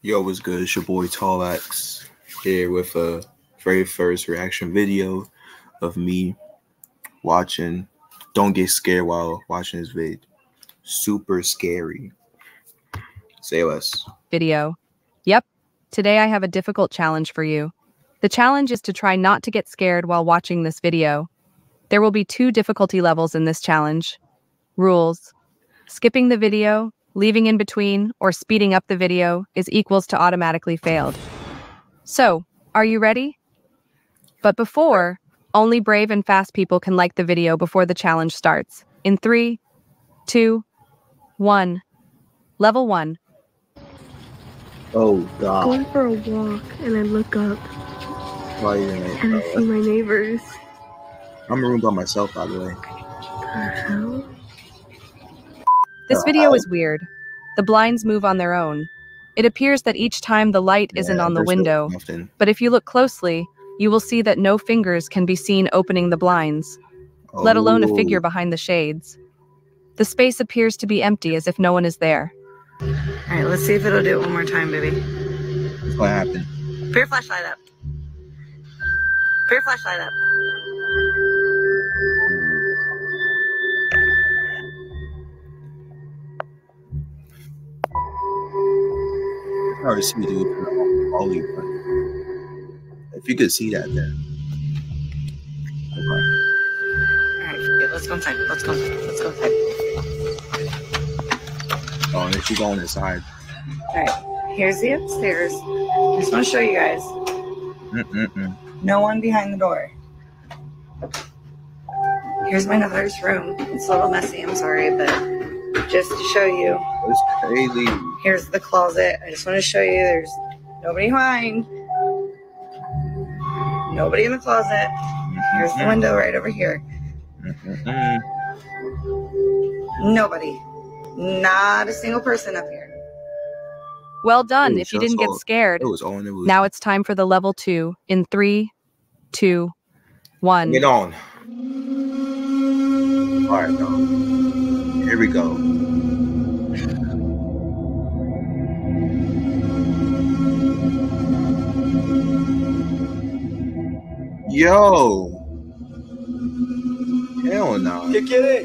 Yo, what's good? It's your boy Tall here with a very first reaction video of me watching. Don't get scared while watching this vid. Super scary. Say less. Video. Yep. Today I have a difficult challenge for you. The challenge is to try not to get scared while watching this video. There will be two difficulty levels in this challenge. Rules. Skipping the video, leaving in between, or speeding up the video is equals to automatically failed. So, are you ready? But before, only brave and fast people can like the video before the challenge starts. In three, two, one. Level one. Oh God. Going for a walk and I look up Why you and I see my neighbors. I'm in a room by myself, by the way. The hell? This video is weird. The blinds move on their own. It appears that each time the light isn't on the window, nothing. but if you look closely, you will see that no fingers can be seen opening the blinds, let alone a Oh, figure behind the shades. The space appears to be empty as if no one is there. All right, let's see if it'll do it one more time, baby. What's gonna happen? Put your flashlight up. Put your flashlight up. I already see dude Ollie, but if you could see that, then okay. All right, let's go inside. Let's go inside. Let's go inside. Oh, and if you go on the side, All right, here's the upstairs. I just want to show you guys. Mm-mm-mm. No one behind the door. Here's my mother's room. It's a little messy. I'm sorry, but just to show you, it's crazy. here's the closet. I just want to show you. There's nobody behind. Nobody in the closet. Here's the mm-hmm. window right over here. Mm-hmm. Nobody. Not a single person up here. Well done Ooh, if you didn't get all- scared. It was on. It was. Now it's time for the level two. In three, two, one. get on. All right, go. Here we go. Yo. Hell no. ¿Qué quiere?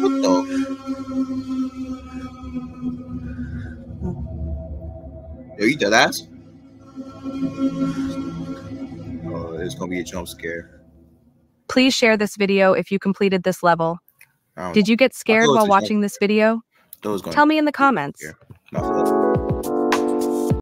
What the? Yo, you dead ass? Oh, it's gonna be a jump scare. Please share this video if you completed this level. Did you get scared while watching this video? know. It was gonna Tell me in the comments.